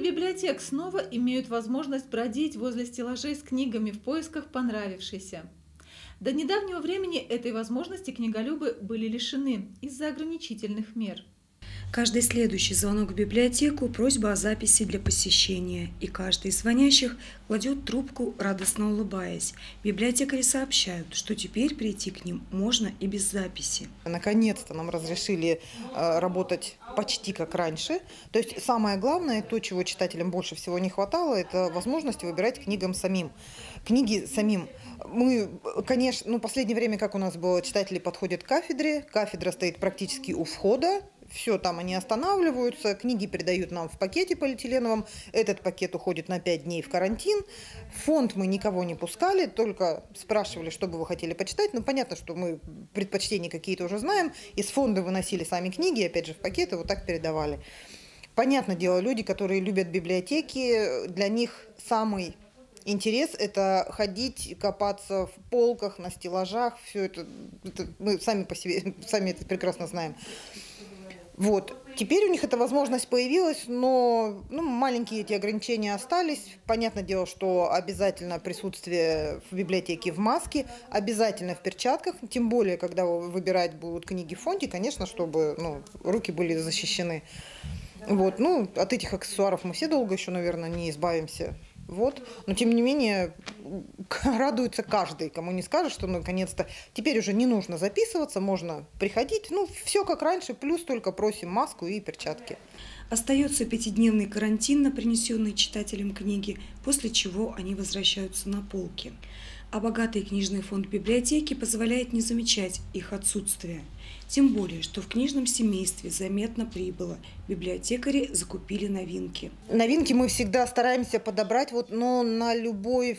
библиотек снова имеют возможность бродить возле стеллажей с книгами в поисках понравившейся. До недавнего времени этой возможности книголюбы были лишены из-за ограничительных мер – Каждый следующий звонок в библиотеку – просьба о записи для посещения, и каждый из звонящих кладет трубку, радостно улыбаясь. Библиотекари сообщают, что теперь прийти к ним можно и без записи. Наконец-то нам разрешили э, работать почти как раньше. То есть самое главное, то, чего читателям больше всего не хватало, это возможность выбирать книгам самим. Книги самим. Мы, конечно, ну, последнее время, как у нас было, читатели подходят к кафедре, кафедра стоит практически у входа, все там они останавливаются, книги передают нам в пакете полиэтиленовом, этот пакет уходит на 5 дней в карантин. В фонд мы никого не пускали, только спрашивали, что бы вы хотели почитать. Ну, понятно, что мы предпочтения какие-то уже знаем. Из фонда выносили сами книги, опять же, в пакеты вот так передавали. Понятное дело, люди, которые любят библиотеки, для них самый интерес – это ходить, копаться в полках, на стеллажах, все это, это мы сами по себе, сами это прекрасно знаем. Вот. Теперь у них эта возможность появилась, но ну, маленькие эти ограничения остались. Понятное дело, что обязательно присутствие в библиотеке в маске, обязательно в перчатках, тем более, когда выбирать будут книги в фонде, конечно, чтобы ну, руки были защищены. Вот. Ну, от этих аксессуаров мы все долго еще, наверное, не избавимся. Вот. Но тем не менее, радуется каждый, кому не скажешь, что наконец-то теперь уже не нужно записываться, можно приходить. Ну, все как раньше, плюс только просим маску и перчатки. Остается пятидневный карантин на принесенные читателям книги, после чего они возвращаются на полки. А богатый книжный фонд библиотеки позволяет не замечать их отсутствие – тем более, что в книжном семействе заметно прибыло. Библиотекари закупили новинки. Новинки мы всегда стараемся подобрать, вот, но на любой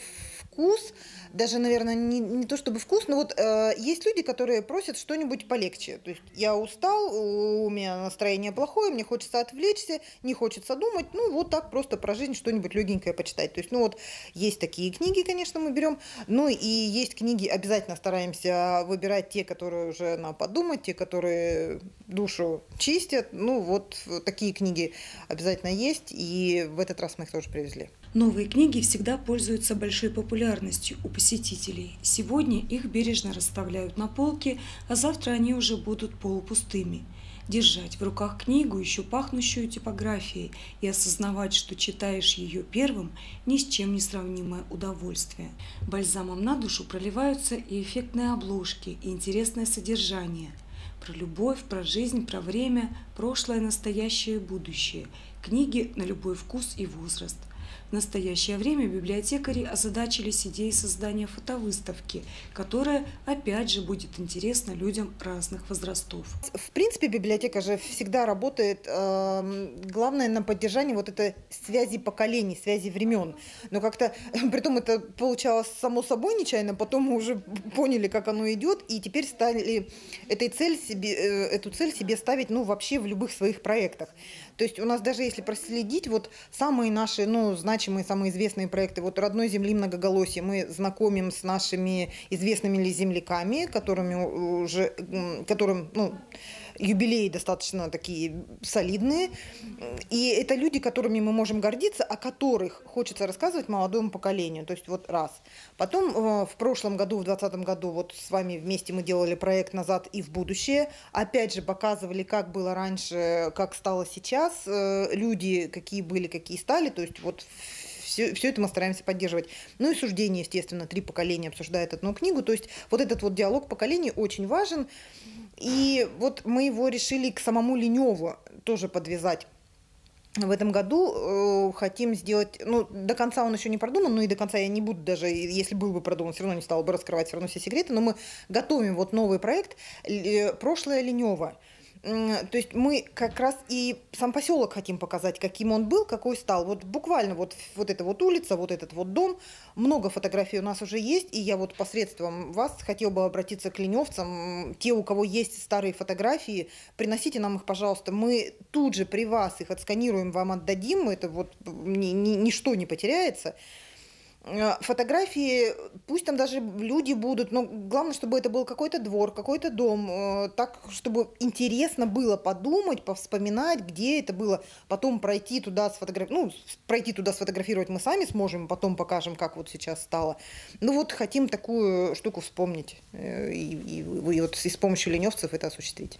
вкус, даже, наверное, не, не то чтобы вкус, но вот э, есть люди, которые просят что-нибудь полегче. То есть я устал, у меня настроение плохое, мне хочется отвлечься, не хочется думать, ну вот так просто про жизнь что-нибудь легенькое почитать. То есть, ну вот есть такие книги, конечно, мы берем, ну и есть книги, обязательно стараемся выбирать те, которые уже на подумать, те, которые душу чистят. Ну вот такие книги обязательно есть, и в этот раз мы их тоже привезли. Новые книги всегда пользуются большой популярностью у посетителей. Сегодня их бережно расставляют на полке, а завтра они уже будут полупустыми. Держать в руках книгу, еще пахнущую типографией, и осознавать, что читаешь ее первым, ни с чем не сравнимое удовольствие. Бальзамом на душу проливаются и эффектные обложки, и интересное содержание. Про любовь, про жизнь, про время, прошлое, настоящее и будущее. Книги на любой вкус и возраст – в настоящее время библиотекари озадачились идеей создания фотовыставки, которая, опять же, будет интересна людям разных возрастов. В принципе, библиотека же всегда работает, э, главное, на поддержании вот этой связи поколений, связи времен. Но как-то, при том это получалось само собой нечаянно, потом мы уже поняли, как оно идет, и теперь стали этой цель себе, э, эту цель себе ставить ну, вообще в любых своих проектах. То есть у нас даже если проследить, вот самые наши, ну, значимые, самые известные проекты, вот «Родной земли многоголосие», мы знакомим с нашими известными земляками, которыми уже, которым, ну, юбилеи достаточно такие солидные. И это люди, которыми мы можем гордиться, о которых хочется рассказывать молодому поколению. То есть вот раз. Потом э, в прошлом году, в 2020 году, вот с вами вместе мы делали проект «Назад и в будущее». Опять же, показывали, как было раньше, как стало сейчас. Э, люди какие были, какие стали. То есть вот все, все это мы стараемся поддерживать. Ну и суждение, естественно, три поколения обсуждают одну книгу. То есть вот этот вот диалог поколений очень важен. И вот мы его решили к самому Леневу тоже подвязать. В этом году э, хотим сделать, ну, до конца он еще не продуман, но и до конца я не буду даже, если был бы продуман, все равно не стала бы раскрывать все равно все секреты, но мы готовим вот новый проект э, «Прошлое Ленева». То есть мы как раз и сам поселок хотим показать, каким он был, какой стал. Вот буквально вот, вот эта вот улица, вот этот вот дом, много фотографий у нас уже есть, и я вот посредством вас хотела бы обратиться к ленивцам. Те, у кого есть старые фотографии, приносите нам их, пожалуйста. Мы тут же при вас их отсканируем, вам отдадим, это вот ни, ни, ничто не потеряется. Э, фотографии, пусть там даже люди будут, но главное, чтобы это был какой-то двор, какой-то дом, э, так, чтобы интересно было подумать, повспоминать, где это было, потом пройти туда сфотографировать, ну, пройти туда сфотографировать мы сами сможем, потом покажем, как вот сейчас стало. Ну вот хотим такую штуку вспомнить и, и, и вот и с помощью ленивцев это осуществить.